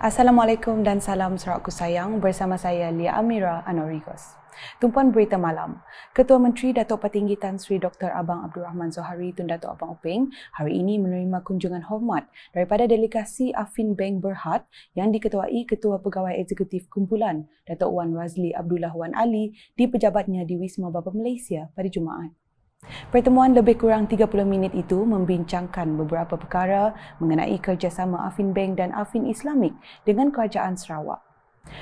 Assalamualaikum dan salam serakku sayang bersama saya Lia Amira Anorigos. Tumpuan berita malam. Ketua Menteri Datuk Patinggi Tan Sri Dr. Abang Abdul Rahman Zohari Tun Datuk Abang Openg hari ini menerima kunjungan hormat daripada delegasi Afin Bank Berhad yang diketuai Ketua Pegawai Eksekutif Kumpulan Datuk Wan Razli Abdullah Wan Ali di pejabatnya di Wisma Bapa Malaysia pada Jumaat. Pertemuan lebih kurang 30 minit itu membincangkan beberapa perkara mengenai kerjasama Afin Bank dan Afin Islamik dengan Kerajaan Sarawak.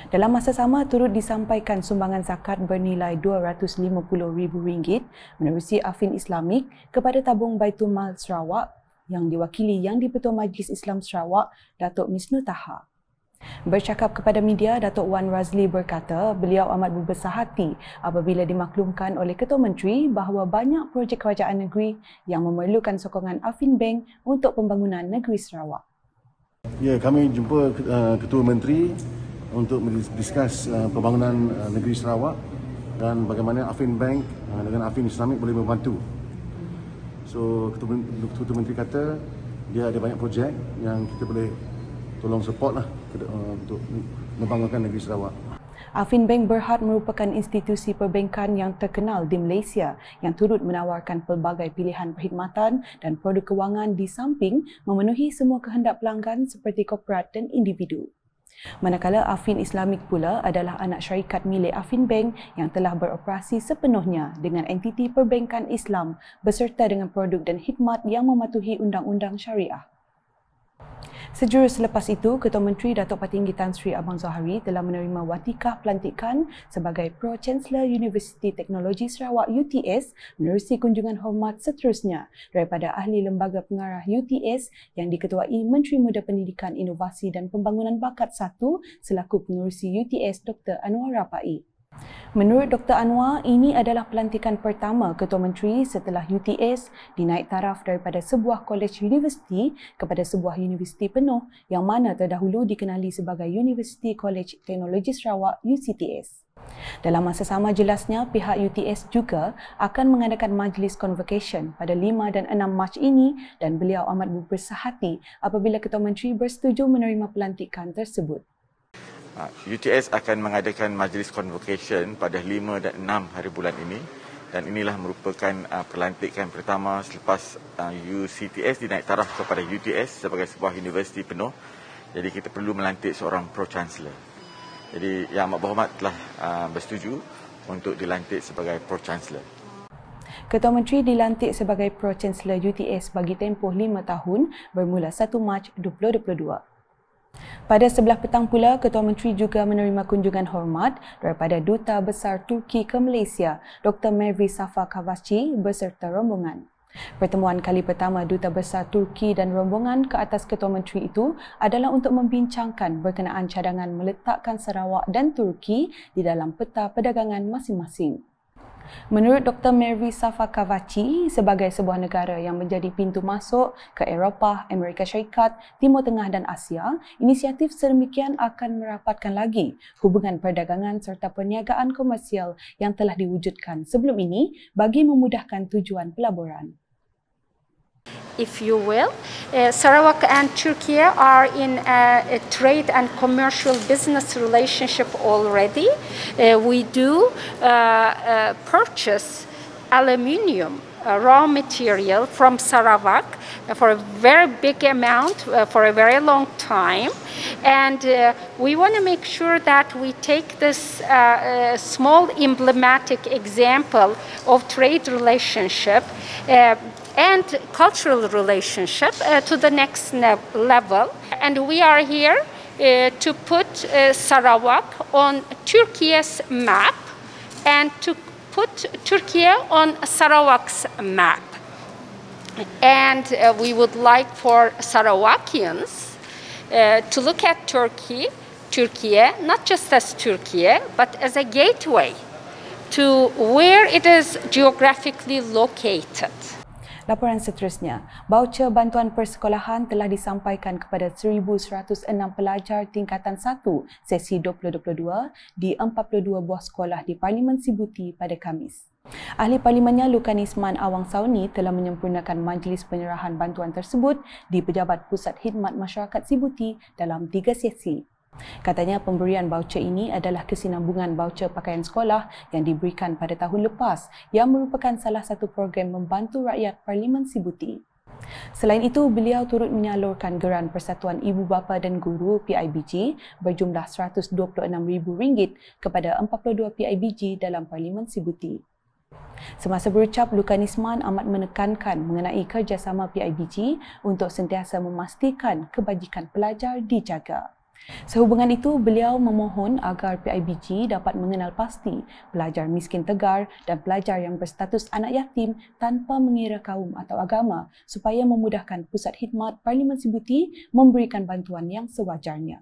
Dalam masa sama turut disampaikan sumbangan zakat bernilai RM250,000 menerusi Afin Islamik kepada tabung Baitul Mal Sarawak yang diwakili Yang di-Pertua Majlis Islam Sarawak Datuk Misnu Taha. Bercakap kepada media, Datuk Wan Razli berkata beliau amat berbesar hati apabila dimaklumkan oleh Ketua Menteri bahawa banyak projek kerajaan negeri yang memerlukan sokongan Afin Bank untuk pembangunan negeri Sarawak. Ya, kami jumpa uh, Ketua Menteri untuk mendiskus uh, pembangunan uh, negeri Sarawak dan bagaimana Afin Bank dengan Afin Islamik boleh membantu. So, Ketua Menteri kata dia ada banyak projek yang kita boleh tolong support lah uh, untuk membangunkan negeri Sarawak. Afin Bank Berhad merupakan institusi perbankan yang terkenal di Malaysia yang turut menawarkan pelbagai pilihan perkhidmatan dan produk kewangan di samping memenuhi semua kehendak pelanggan seperti korporat dan individu. Manakala Afin Islamik pula adalah anak syarikat milik Afin Bank yang telah beroperasi sepenuhnya dengan entiti perbankan Islam beserta dengan produk dan khidmat yang mematuhi undang-undang syariah. Sejurus selepas itu, Ketua Menteri Datuk Patinggi Tan Sri Abang Zohari telah menerima watikah pelantikan sebagai Pro-Chancellor Universiti Teknologi Sarawak UTS menerusi kunjungan hormat seterusnya daripada ahli lembaga pengarah UTS yang diketuai Menteri Muda Pendidikan, Inovasi dan Pembangunan Bakat 1 selaku pengerusi UTS Dr. Anwar Rapai. Menurut Dr. Anwar, ini adalah pelantikan pertama Ketua Menteri setelah UTS dinaik taraf daripada sebuah kolej universiti kepada sebuah universiti penuh yang mana terdahulu dikenali sebagai University College Teknologi Sarawak UCTS. Dalam masa sama jelasnya, pihak UTS juga akan mengadakan majlis convocation pada 5 dan 6 Mac ini dan beliau amat bersahati apabila Ketua Menteri bersetuju menerima pelantikan tersebut. UTS akan mengadakan majlis convocation pada 5 dan 6 hari bulan ini dan inilah merupakan uh, pelantikan pertama selepas uh, UCTS dinaik taraf kepada UTS sebagai sebuah universiti penuh. Jadi kita perlu melantik seorang pro chancellor. Jadi yang amat berhormat telah uh, bersetuju untuk dilantik sebagai pro chancellor. Ketua Menteri dilantik sebagai pro chancellor UTS bagi tempoh 5 tahun bermula 1 Mac 2022. Pada sebelah petang pula, Ketua Menteri juga menerima kunjungan hormat daripada Duta Besar Turki ke Malaysia, Dr. Mervi Safa Kavasci beserta rombongan. Pertemuan kali pertama Duta Besar Turki dan rombongan ke atas Ketua Menteri itu adalah untuk membincangkan berkenaan cadangan meletakkan Sarawak dan Turki di dalam peta perdagangan masing-masing. Menurut Dr. Mary Safakavachi, sebagai sebuah negara yang menjadi pintu masuk ke Eropah, Amerika Syarikat, Timur Tengah dan Asia, inisiatif sedemikian akan merapatkan lagi hubungan perdagangan serta perniagaan komersial yang telah diwujudkan sebelum ini bagi memudahkan tujuan pelaburan. If you will. Uh, Sarawak and Turkey are in a, a, trade and commercial business relationship already. Uh, we do uh, uh purchase aluminium. Uh, raw material from Sarawak for a very big amount uh, for a very long time. And we want to make sure that we take this small emblematic example of trade relationship and cultural relationship uh, to the next level. And we are here uh, to put uh, Sarawak on Turkey's map and to put Turkey on Sarawak's map. And uh, we would like for Sarawakians uh, to look at Turkey, Turkey, not just as Turkey, but as a gateway to where it is geographically located. Laporan seterusnya, baucer bantuan persekolahan telah disampaikan kepada 1,106 pelajar tingkatan 1 sesi 2022 di 42 buah sekolah di Parlimen Sibuti pada Kamis. Ahli Parlimennya Lukan Isman Awang Sauni telah menyempurnakan majlis penyerahan bantuan tersebut di Pejabat Pusat Khidmat Masyarakat Sibuti dalam tiga sesi. Katanya pemberian baucer ini adalah kesinambungan baucer pakaian sekolah yang diberikan pada tahun lepas yang merupakan salah satu program membantu rakyat Parlimen Sibuti. Selain itu, beliau turut menyalurkan geran Persatuan Ibu Bapa dan Guru PIBG berjumlah RM126,000 kepada 42 PIBG dalam Parlimen Sibuti. Semasa berucap, Lukan Isman amat menekankan mengenai kerjasama PIBG untuk sentiasa memastikan kebajikan pelajar dijaga. Sehubungan itu, beliau memohon agar PIBG dapat mengenal pasti pelajar miskin tegar dan pelajar yang berstatus anak yatim tanpa mengira kaum atau agama supaya memudahkan Pusat Khidmat Parlimen Sibuti memberikan bantuan yang sewajarnya.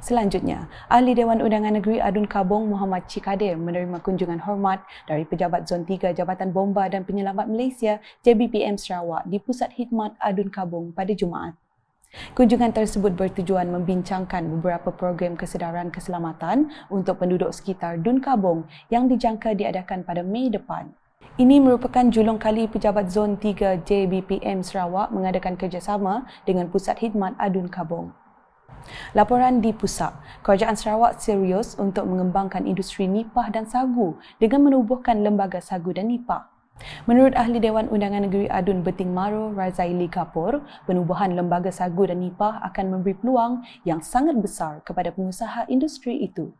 Selanjutnya, Ahli Dewan Undangan Negeri Adun Kabong Muhammad Cikadir menerima kunjungan hormat dari Pejabat Zon 3 Jabatan Bomba dan Penyelamat Malaysia JBPM Sarawak di Pusat Khidmat Adun Kabong pada Jumaat. Kunjungan tersebut bertujuan membincangkan beberapa program kesedaran keselamatan untuk penduduk sekitar Dun Kabong yang dijangka diadakan pada Mei depan. Ini merupakan julung kali Pejabat Zon 3 JBPM Sarawak mengadakan kerjasama dengan Pusat Khidmat Adun Kabong. Laporan di pusat, Kerajaan Sarawak serius untuk mengembangkan industri nipah dan sagu dengan menubuhkan lembaga sagu dan nipah. Menurut Ahli Dewan Undangan Negeri Adun Beting Maro Razaili Kapur, penubuhan lembaga sagu dan nipah akan memberi peluang yang sangat besar kepada pengusaha industri itu.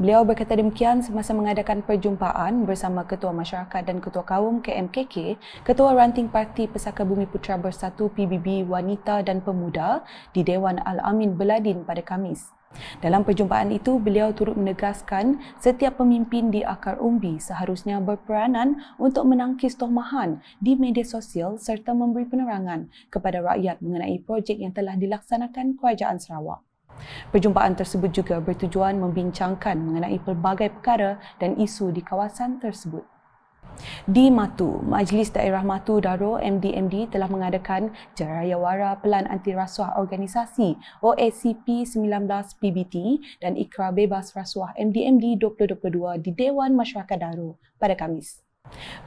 Beliau berkata demikian semasa mengadakan perjumpaan bersama Ketua Masyarakat dan Ketua Kaum KMKK, Ketua Ranting Parti Pesaka Bumi Putra Bersatu PBB Wanita dan Pemuda di Dewan Al-Amin Beladin pada Kamis. Dalam perjumpaan itu, beliau turut menegaskan setiap pemimpin di akar umbi seharusnya berperanan untuk menangkis tohmahan di media sosial serta memberi penerangan kepada rakyat mengenai projek yang telah dilaksanakan Kerajaan Sarawak. Perjumpaan tersebut juga bertujuan membincangkan mengenai pelbagai perkara dan isu di kawasan tersebut. Di Matu, Majlis Daerah Matu Daro MDMD telah mengadakan Jarayawara Pelan Anti Rasuah Organisasi OACP 19 PBT dan Ikrar Bebas Rasuah MDMD 2022 di Dewan Masyarakat Daro pada Kamis.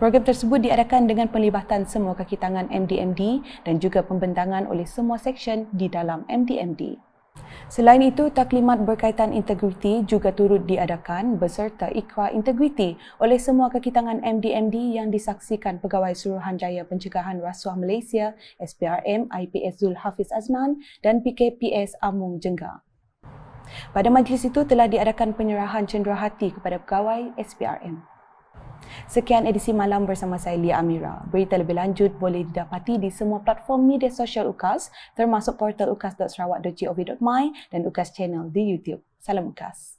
Program tersebut diadakan dengan penlibatan semua kaki tangan MDMD dan juga pembentangan oleh semua seksyen di dalam MDMD. Selain itu, taklimat berkaitan integriti juga turut diadakan beserta ikrar integriti oleh semua kekitangan MDMD yang disaksikan Pegawai Suruhanjaya Pencegahan Rasuah Malaysia SPRM IPS Zul Hafiz Azman dan PKPS Amung Jengga. Pada majlis itu telah diadakan penyerahan cenderahati kepada pegawai SPRM. Sekian edisi malam bersama saya Lia Amira. Berita lebih lanjut boleh didapati di semua platform media sosial UKAS termasuk portal ukas.sarawak.gov.my dan UKAS channel di YouTube. Salam UKAS.